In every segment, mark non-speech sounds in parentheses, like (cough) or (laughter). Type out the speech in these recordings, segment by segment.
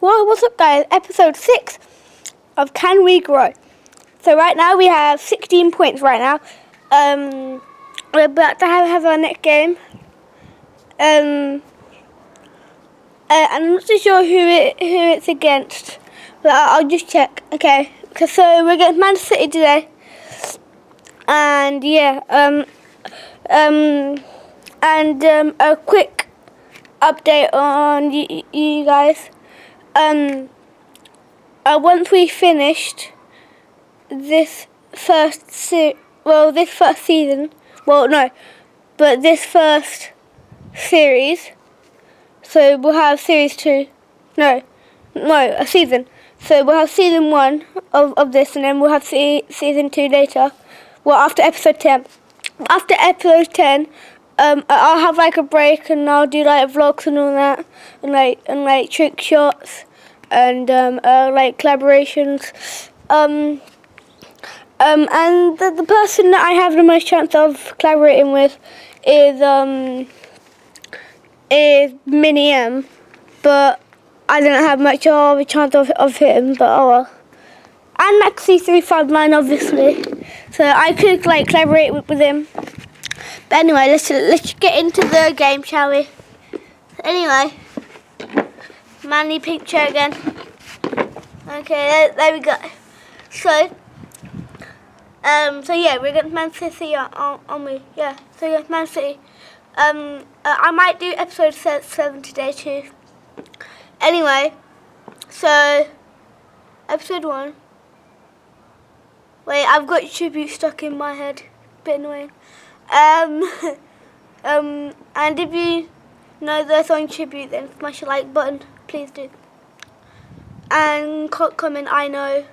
Well, what's up, guys? Episode 6 of Can We Grow? So, right now we have 16 points right now. Um, we're about to have, have our next game. Um, uh, I'm not too sure who it who it's against, but I'll, I'll just check. Okay, so we're against Man City today, and yeah, um, um, and um, a quick update on you guys. Um, uh, once we finished this first se- well, this first season, well, no, but this first series. So we'll have series two. No, no, a season. So we'll have season one of, of this, and then we'll have se- season two later. Well, after episode ten. After episode ten, um, I'll have like a break, and I'll do like vlogs and all that, and like and like trick shots, and um, uh, like collaborations. Um, um, and the, the person that I have the most chance of collaborating with is um is Mini M, but I don't have much of a chance of, of him, but oh well. And Maxi359 obviously, so I could like collaborate with, with him. But anyway, let's let's get into the game, shall we? Anyway, Manly picture again. Okay, there, there we go. So, um, so yeah, we're to Man City, aren't, aren't we? Yeah, so yeah, Man City. Um, uh, I might do episode seven today too. Anyway, so episode one. Wait, I've got tribute stuck in my head. Bit annoying. Um, (laughs) um, and if you know the song tribute, then smash the like button, please do. And comment, I know.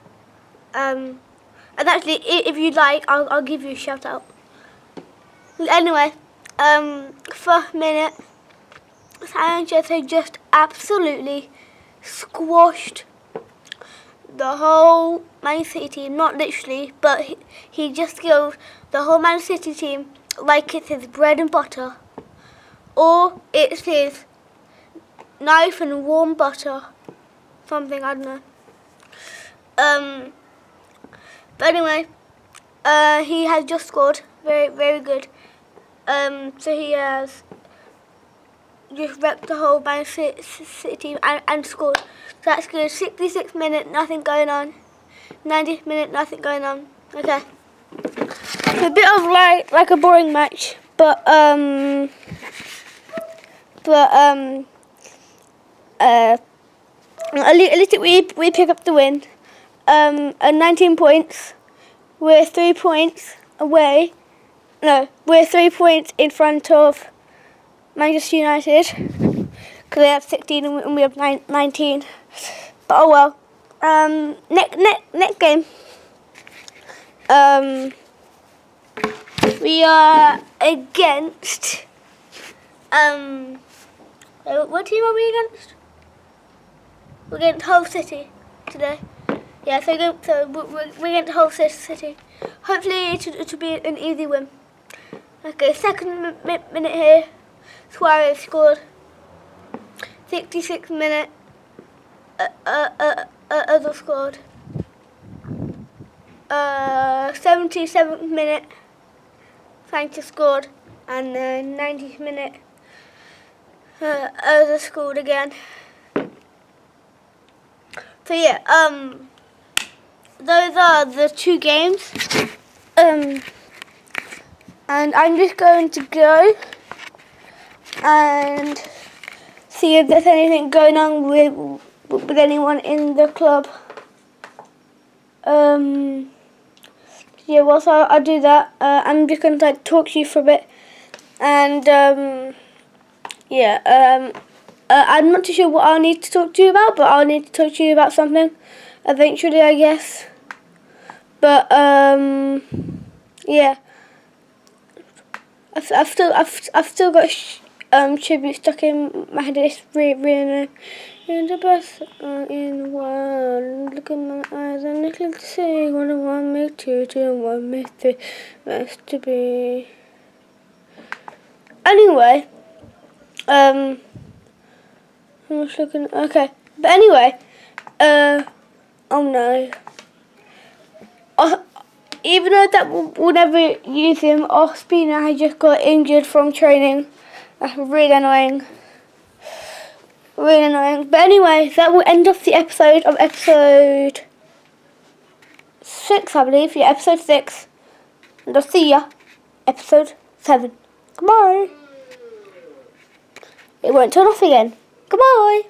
Um, and actually, if you like, I'll, I'll give you a shout out. Anyway, um, for a minute, Sanchez had just absolutely squashed the whole Man City team, not literally, but he, he just killed the whole Man City team like it's his bread and butter, or it's his knife and warm butter, something, I don't know. Um, but anyway, uh, he has just scored, very, very good. Um, so he has just wrecked the whole Man City and, and scored. So that's good. 66 minute, nothing going on. 90 minute, nothing going on. Okay. A bit of like like a boring match, but um, but um, uh, at least we we pick up the win. Um, at 19 points, we're three points away. No, we're three points in front of Manchester United because they have 16 and we have 19. But oh well. Um, next, next, next game. Um, we are against. Um, what team are we against? We're against Hull City today. Yeah, so, we're, so we're, against Hull City. Hopefully, it will be an easy win. Okay, second minute here. Suarez scored. 66 minute. Uh, uh, uh, uh, other scored. Uh, 77th minute. Sanchez scored. And then 90th minute. Uh, other scored again. So yeah, um, those are the two games. Um, and I'm just going to go and see if there's anything going on with with anyone in the club. Um, yeah, whilst I, I do that, uh, I'm just going to like, talk to you for a bit. And um, yeah, um, uh, I'm not too sure what I'll need to talk to you about, but I'll need to talk to you about something eventually, I guess. But um, yeah. I've, I've still I've I've still got um tribute stuck in my head. It's really really in the best uh, in the world. Look at my eyes and little to say what I want me to do, what me to best to be. Anyway, um, I'm just looking. Okay, But anyway, uh, oh no. Uh, even though that we'll, never use him, Ospina has just got injured from training. Really annoying. Really annoying. But anyway, that will end off the episode of episode six, I believe. Yeah, episode six. And I'll see ya. Episode seven. Goodbye. It won't turn off again. Goodbye.